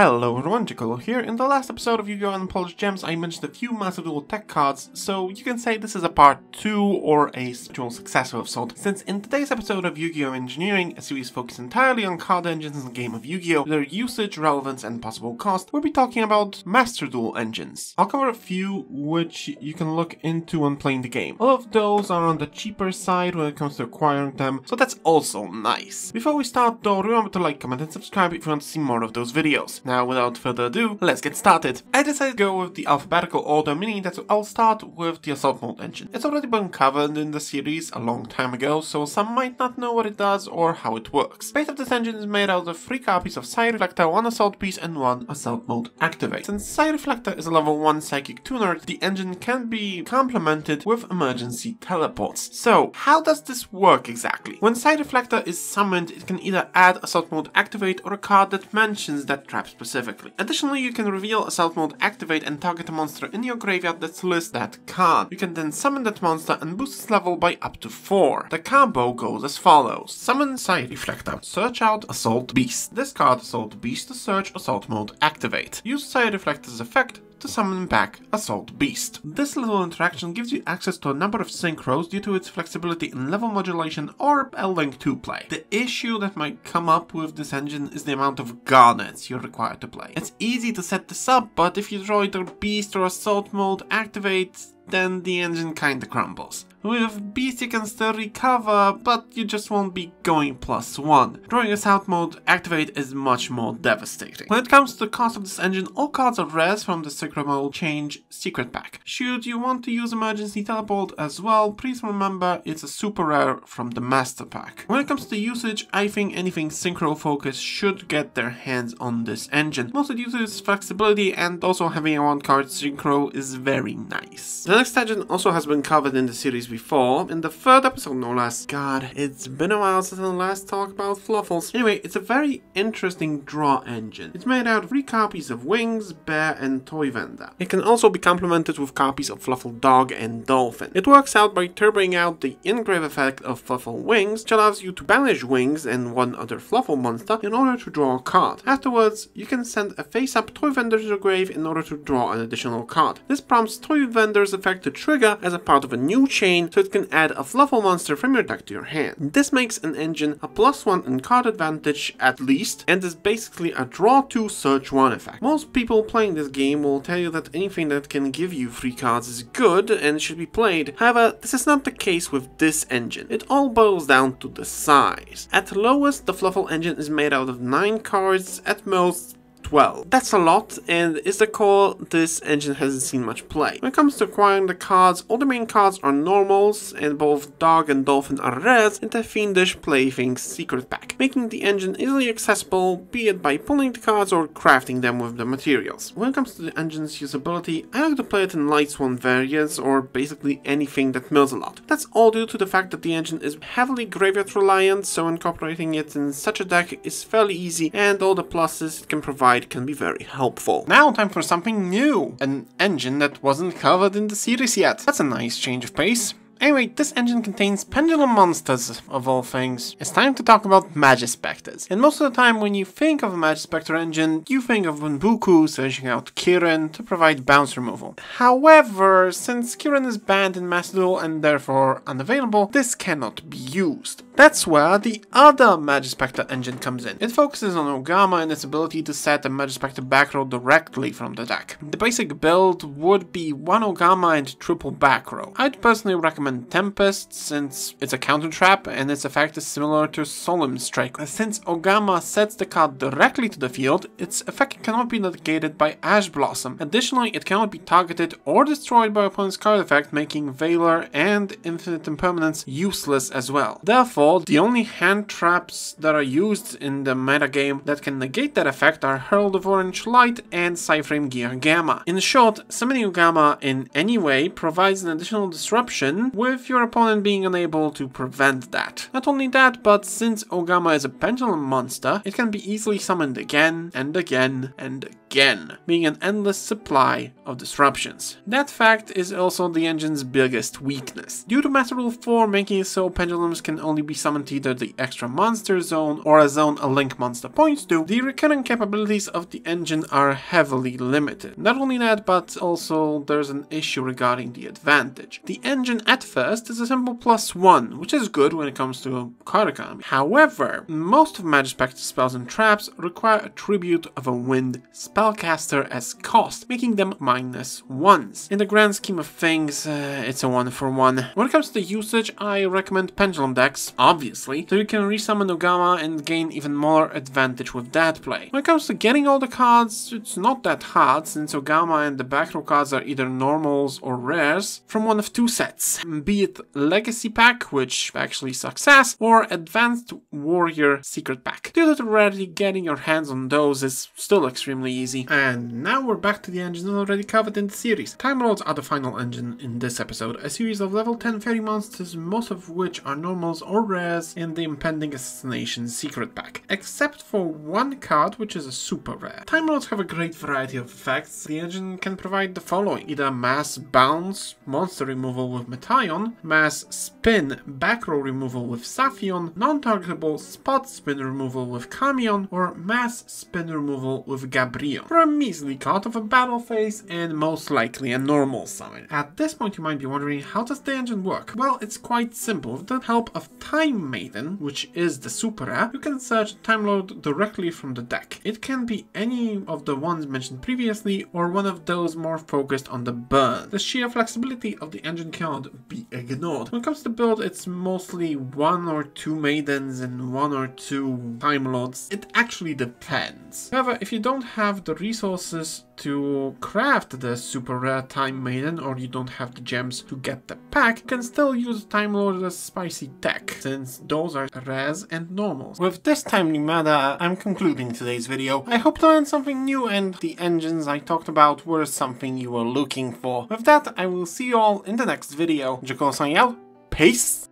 Hello everyone, here. In the last episode of Yu-Gi-Oh! Unpolished Gems, I mentioned a few Master Duel tech cards, so you can say this is a part 2 or a spiritual successor of sort, since in today's episode of Yu-Gi-Oh! Engineering, a series focused entirely on card engines in the game of Yu-Gi-Oh!, their usage, relevance, and possible cost, we'll be talking about Master Duel engines. I'll cover a few which you can look into when playing the game. All of those are on the cheaper side when it comes to acquiring them, so that's also nice. Before we start though, remember to like, comment, and subscribe if you want to see more of those videos. Now, without further ado, let's get started. I decided to go with the alphabetical order, meaning that I'll start with the Assault Mode engine. It's already been covered in the series a long time ago, so some might not know what it does or how it works. Base of this engine is made out of three copies of Psi Reflector, one Assault piece, and one Assault Mode Activate. Since Psi Reflector is a level 1 Psychic Tuner, the engine can be complemented with emergency teleports. So, how does this work exactly? When Psi Reflector is summoned, it can either add Assault Mode Activate or a card that mentions that trap specifically. Additionally, you can reveal Assault Mode Activate and target a monster in your graveyard that lists that card. You can then summon that monster and boost its level by up to 4. The combo goes as follows. Summon Psi Reflector. Search out Assault Beast. Discard Assault Beast to search Assault Mode Activate. Use Psi Reflector's effect to summon back Assault Beast. This little interaction gives you access to a number of synchros due to its flexibility in level modulation or a link 2 play. The issue that might come up with this engine is the amount of garnets you're required to play. It's easy to set this up, but if you draw either Beast or Assault mode activate, then the engine kinda crumbles. With Beast you can still recover, but you just won't be going plus one. Drawing Assault mode activate is much more devastating. When it comes to the cost of this engine, all cards are res from the Mode Change Secret Pack. Should you want to use Emergency Teleport as well, please remember it's a super rare from the Master Pack. When it comes to usage, I think anything Synchro focused should get their hands on this engine. Mostly due to its flexibility and also having a one card Synchro is very nice. The next engine also has been covered in the series before, in the third episode no less. God, it's been a while since I last talked about Fluffals. Anyway, it's a very interesting draw engine. It's made out of three copies of Wings, Bear, and Toy Vendor. It can also be complemented with copies of Fluffal Dog and Dolphin. It works out by turboing out the engrave effect of Fluffal Wings, which allows you to banish Wings and one other Fluffal monster in order to draw a card. Afterwards, you can send a face-up Toy Vendor to the grave in order to draw an additional card. This prompts Toy Vendor's effect to trigger as a part of a new chain so it can add a Fluffal monster from your deck to your hand. This makes an engine a plus one in card advantage at least and is basically a draw 2 search 1 effect. Most people playing this game will tell you that anything that can give you free cards is good and should be played. However, this is not the case with this engine. It all boils down to the size. At lowest, the Fluffal engine is made out of 9 cards, at most 12. That's a lot, and is the core this engine hasn't seen much play. When it comes to acquiring the cards, all the main cards are normals, and both Dog and Dolphin are res in the Fiendish Playthings secret pack, making the engine easily accessible, be it by pulling the cards or crafting them with the materials. When it comes to the engine's usability, I like to play it in Lightsworn variants, or basically anything that mills a lot. That's all due to the fact that the engine is heavily graveyard reliant, so incorporating it in such a deck is fairly easy, and all the pluses it can provide can be very helpful. Now time for something new! An engine that wasn't covered in the series yet. That's a nice change of pace. Anyway, this engine contains pendulum monsters, of all things. It's time to talk about Majespecters. And most of the time when you think of a Majespecter engine, you think of Bunbuku searching out Kirin to provide bounce removal. However, since Kirin is banned in Master Duel and therefore unavailable, this cannot be used. That's where the other Majespecter engine comes in. It focuses on Ogama and its ability to set a Majespecter back row directly from the deck. The basic build would be one Ogama and triple back row. I'd personally recommend Tempest since it's a counter trap and its effect is similar to Solemn Strike. Since Ogama sets the card directly to the field, its effect cannot be negated by Ash Blossom. Additionally, it cannot be targeted or destroyed by opponent's card effect, making Veiler and Infinite Impermanence useless as well. Therefore, the only hand traps that are used in the metagame that can negate that effect are Herald of Orange Light and PSY-Framegear Gamma. In short, summoning Gamma in any way provides an additional disruption, with your opponent being unable to prevent that. Not only that, but since Ogama is a pendulum monster, it can be easily summoned again and again and again, being an endless supply of disruptions. That fact is also the engine's biggest weakness. Due to Master Rule 4 making it so pendulums can only be summoned to either the extra monster zone or a zone a link monster points to, the recurring capabilities of the engine are heavily limited. Not only that, but also there's an issue regarding the advantage. The engine at first is a simple plus 1, which is good when it comes to card economy. However, most of Magispect's spells and traps require a tribute of a wind spellcaster as cost, making them 1s. In the grand scheme of things, uh, it's a 1 for 1. When it comes to usage, I recommend Pendulum decks, obviously, so you can resummon Ogama and gain even more advantage with that play. When it comes to getting all the cards, it's not that hard since Ogama and the back row cards are either normals or rares from one of two sets, be it Legacy Pack, which actually success, or Advanced Warrior Secret Pack. Due to rarity, getting your hands on those is still extremely easy. And now we're back to the engines already covered in the series. Timelords are the final engine in this episode, a series of level 10 fairy monsters, most of which are normals or rares in the impending Assassination Secret Pack, except for one card which is a super rare. Timelords have a great variety of effects. The engine can provide the following, either mass bounce, monster removal with Metaion, mass spin, back row removal with Zaphion, non-targetable spot spin removal with Kamion, or mass spin removal with Gabrion, for a measly cut of a battle phase and most likely a normal summon. At this point you might be wondering how does the engine work? Well, it's quite simple. With the help of Time Maiden, which is the super rare, you can search Timelord directly from the deck. It can be any of the ones mentioned previously or one of those more focused on the burn. The sheer flexibility of the engine cannot be ignored. When it comes to build, it's mostly one or two maidens and one or two Timelords. It actually depends. However, if you don't have the resources to craft the super rare Time Maiden or you don't have the gems to get the pack, you can still use Timelord as spicy tech, since those are rares and normals. With this timely matter, I'm concluding today's video. I hope to learn something new and the engines I talked about were something you were looking for. With that, I will see you all in the next video. Signing out. Peace!